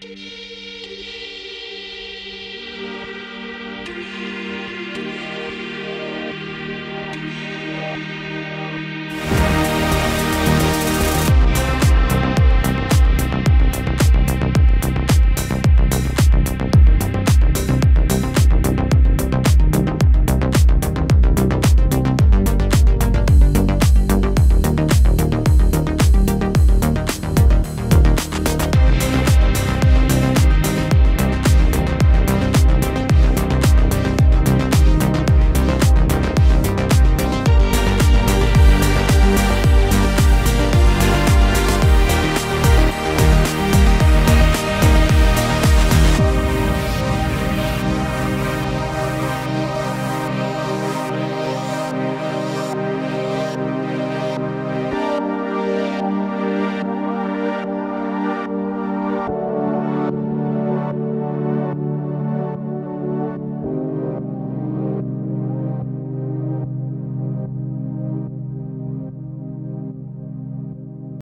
Música